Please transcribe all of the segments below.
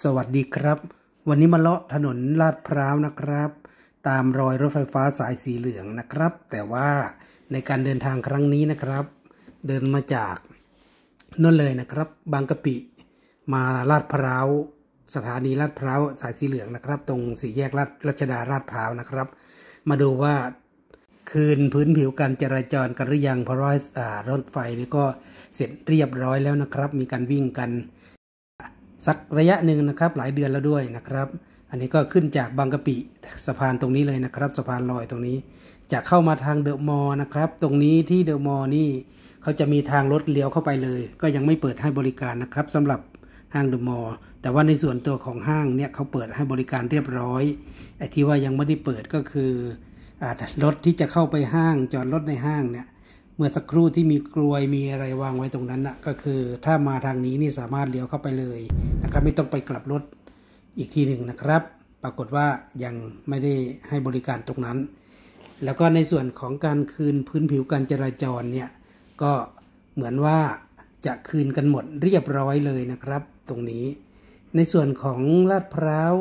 สวัสดีครับ วันนี้มาเลาะถนนลาดพร้าวนะครับ ตามรอยรถไฟฟ้าสายสีเหลืองนะครับ แต่ว่าในการเดินทางครั้งนี้นะครับ เดินมาจากนั่นเลยนะครับ บางกะปิ มาลาดพร้าวสถานีลาดพร้าวสายสีเหลืองนะครับ ตรงสี่แยกลาดรัชดาลาดพร้าวนะครับ มาดูว่าคืนพื้นผิวการจราจรกันหรือยังเพราะรถไฟนี่ก็เสร็จเรียบร้อยแล้วนะครับ มีการวิ่งกัน สักระยะหนึ่งนะครับหลายเดือนแล้วด้วยนะครับ อันนี้ก็ขึ้นจากบางกะปิสะพานตรงนี้เลยนะครับ สะพานลอยตรงนี้ จะเข้ามาทางเดอะมอลล์นะครับ ตรงนี้ที่เดอะมอลล์นี่เขาจะมีทางรถเลี้ยวเข้าไปเลย ก็ยังไม่เปิดให้บริการนะครับสำหรับห้างเดอะมอลล์แต่ว่าในส่วนตัวของห้างเนี่ยเขาเปิดให้บริการเรียบร้อยไอ้ที่ว่ายังไม่ได้เปิดก็คือรถที่จะเข้าไปห้างจอดรถในห้างเนี่ย เมื่อสักครู่ที่มีกลวยมีอะไรวางไว้ตรงนั้นนะก็คือ ถ้ามาทางนี้นี่สามารถเลี้ยวเข้าไปเลยนะครับไม่ต้องไปกลับรถอีกทีหนึ่งนะครับ ปรากฏว่ายังไม่ได้ให้บริการตรงนั้น แล้วก็ในส่วนของการคืนพื้นผิวการจราจรเนี่ยก็เหมือนว่าจะคืนกันหมดเรียบร้อยเลยนะครับ ตรงนี้ ในส่วนของลาดพร้าว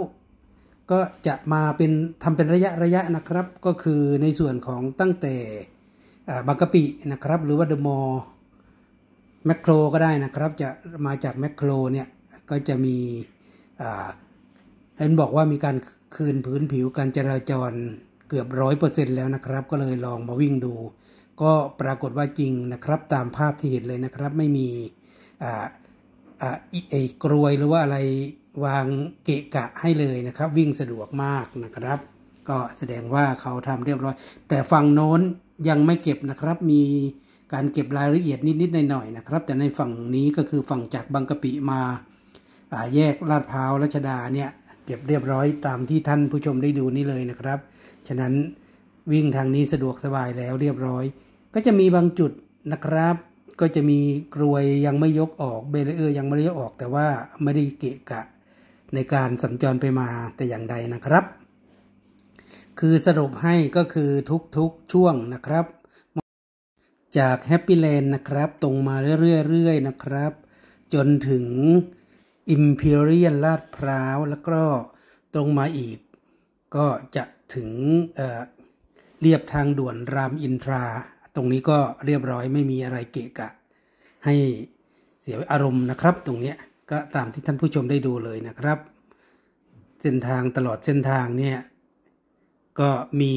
ก็จะมาเป็นทำเป็นระยะระยะนะครับ ก็คือในส่วนของตั้งแต่ บางกะปินะครับ หรือว่าเดอะมอลล์แมคโครก็ได้นะครับ จะมาจากแมคโครเนี่ยก็จะมีเห็นบอกว่ามีการคืนพื้นผิวการจราจรเกือบร้อยเปอร์เซ็นแล้วนะครับ ก็เลยลองมาวิ่งดู ก็ปรากฏว่าจริงนะครับ ตามภาพที่เห็นเลยนะครับ ไม่มีอ่าอ่าไอ้กรวยหรือว่าอะไรวางเกะกะให้เลยนะครับ วิ่งสะดวกมากนะครับ ก็แสดงว่าเขาทำเรียบร้อย แต่ฝั่งโน้นยังไม่เก็บนะครับ มีการเก็บรายละเอียดนิดๆหน่อยๆนะครับ แต่ในฝั่งนี้ก็คือฝั่งจากบางกะปิมาแยกลาดพร้าวรัชดาเนี่ยเก็บเรียบร้อยตามที่ท่านผู้ชมได้ดูนี่เลยนะครับ ฉะนั้นวิ่งทางนี้สะดวกสบายแล้วเรียบร้อย ก็จะมีบางจุดนะครับ ก็จะมีกรวยยังไม่ยกออก barrier ยังไม่ได้ยกออก แต่ว่าไม่ได้เกะกะในการสัญจรไปมาแต่อย่างใดนะครับ คือสรุปให้ก็คือทุกๆช่วงนะครับ จากแฮปปี้แลนด์นะครับ ตรงมาเรื่อยๆนะครับ จนถึงอิมพีเรียลลาดพร้าว แล้วก็ตรงมาอีก ก็จะถึงเเรียบทางด่วนรามอินทรา ตรงนี้ก็เรียบร้อยไม่มีอะไรเกะกะ ให้เสียอารมณ์นะครับ ตรงนี้ก็ตามที่ท่านผู้ชมได้ดูเลยนะครับ เส้นทางตลอดเส้นทางเนี่ย ก็มี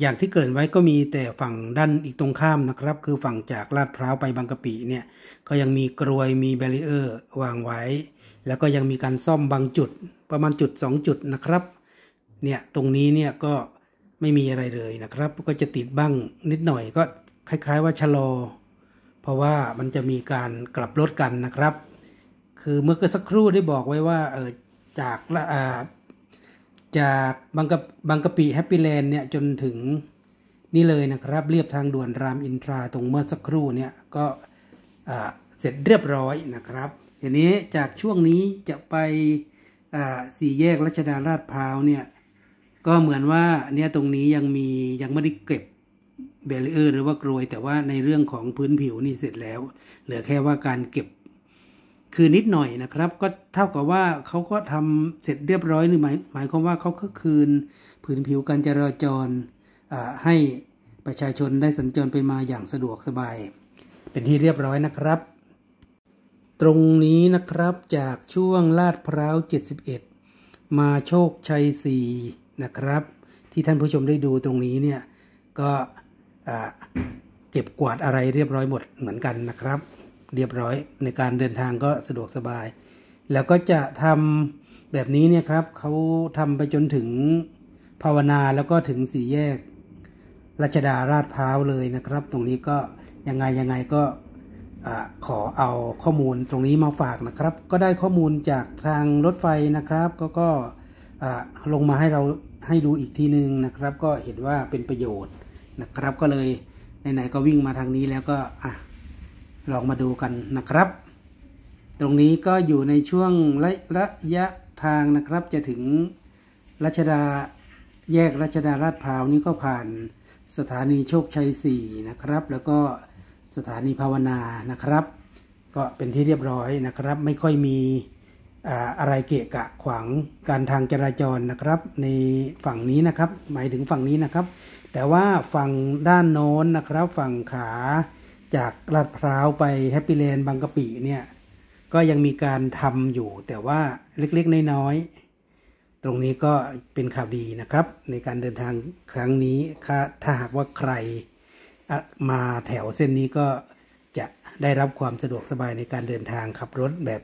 อย่างที่เกิดไว้ก็มีแต่ฝั่งด้านอีกตรงข้ามนะครับ คือฝั่งจากลาดพร้าวไปบางกะปิเนี่ยก็ยังมีกรวยมีแบรีเออร์วางไว้ แล้วก็ยังมีการซ่อมบางจุดประมาณจุด 2 จุดนะครับเนี่ยตรงนี้เนี่ยก็ไม่มีอะไรเลยนะครับ ก็จะติดบ้างนิดหน่อยก็คล้าย ๆ ว่าชะลอ เพราะว่ามันจะมีการกลับรถกันนะครับ คือเมื่อสักครู่ได้บอกไว้ว่าเออจาก จากบางกะบางกะปิแฮปปี้แลนด์เนี่ยจนถึงนี่เลยนะครับเรียบทางด่วนรามอินทราตรงเมื่อสักครู่เนี่ยก็เสร็จเรียบร้อยนะครับทีนี้จากช่วงนี้จะไปสี่แยกรัชดาลาดพร้าวเนี่ยก็เหมือนว่าเนี่ยตรงนี้ยังมียังไม่ได้เก็บเบลเออร์หรือว่ากรวย แต่ว่าในเรื่องของพื้นผิวนี่เสร็จแล้ว เหลือแค่ว่าการเก็บ คือนิดหน่อยนะครับ ก็เท่ากับว่าเขาก็ทำเสร็จเรียบร้อยหรือหมายหมายความว่าเขาก็คืนผืนผิวการจราจรให้ประชาชนได้สัญจรไปมาอย่างสะดวกสบาย เป็นที่เรียบร้อยนะครับ ตรงนี้นะครับจากช่วงลาดพร้าว 71 มาโชคชัย 4 นะครับ ที่ท่านผู้ชมได้ดูตรงนี้เนี่ยก็เก็บกวาดอะไรเรียบร้อยหมดเหมือนกันนะครับ เรียบร้อย ในการเดินทางก็สะดวกสบาย แล้วก็จะทำแบบนี้เนี่ยครับเขาทำไปจนถึงภาวนาแล้วก็ถึงสี่แยกรัชดาราดพร้าวเลยนะครับ ตรงนี้ก็ยังไงยังไงก็ขอเอาข้อมูลตรงนี้มาฝากนะครับ ก็ได้ข้อมูลจากทางรถไฟนะครับ ก็ก็ลงมาให้เราให้ดูอีกทีนึงนะครับ ก็เห็นว่าเป็นประโยชน์นะครับ ก็เลยไหนๆก็วิ่งมาทางนี้แล้วก็อะ ลองมาดูกันนะครับ ตรงนี้ก็อยู่ในช่วงระระยะทางนะครับ จะถึงรัชดาแยกรัชดาลาดพร้าวนี้ก็ผ่านสถานีโชคชัย 4 นะครับ แล้วก็สถานีภาวนานะครับ ก็เป็นที่เรียบร้อยนะครับ ไม่ค่อยมีอะไรเกะกะขวางการทางจราจรนะครับ ในฝั่งนี้นะครับ หมายถึงฝั่งนี้นะครับ แต่ว่าฝั่งด้านโน้นนะครับ ฝั่งขา จากลาดพร้าวไปแฮปปี้แลนด์บางกะปิเนี่ยก็ยังมีการทำอยู่แต่ว่าเล็กๆน้อยๆตรงนี้ก็เป็นข่าวดีนะครับ ในการเดินทางครั้งนี้ถ้าหากว่าใครมาแถวเส้นนี้ก็จะได้รับความสะดวกสบายในการเดินทางขับรถแบบ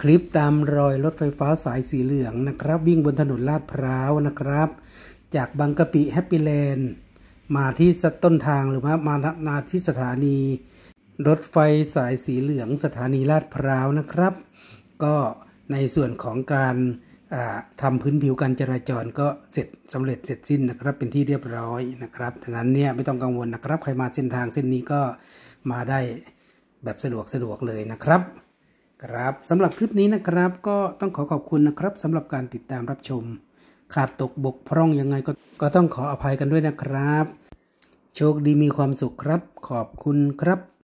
คลิปตามรอยรถไฟฟ้าสายสีเหลืองนะครับ วิ่งบนถนนลาดพร้าวนะครับ จากบางกะปิแฮปปี้แลนด์ มาที่ต้นทางหรือว่ามามาที่สถานี รถไฟสายสีเหลืองสถานีลาดพร้าวนะครับ ก็ในส่วนของการทำพื้นผิวการจราจรก็เสร็จสำเร็จเสร็จสิ้นนะครับ เป็นที่เรียบร้อยนะครับฉะนั้นเนี่ยไม่ต้องกังวลนะครับ ใครมาเส้นทางเส้นนี้ก็มาได้แบบสะดวกสะดวกเลยนะครับ ครับสำหรับคลิปนี้นะครับ ก็ต้องขอขอบคุณนะครับสำหรับการติดตามรับชม ขาดตกบกพร่องยังไงก็ก็ต้องขออภัยกันด้วยนะครับ โชคดีมีความสุขครับ ขอบคุณครับ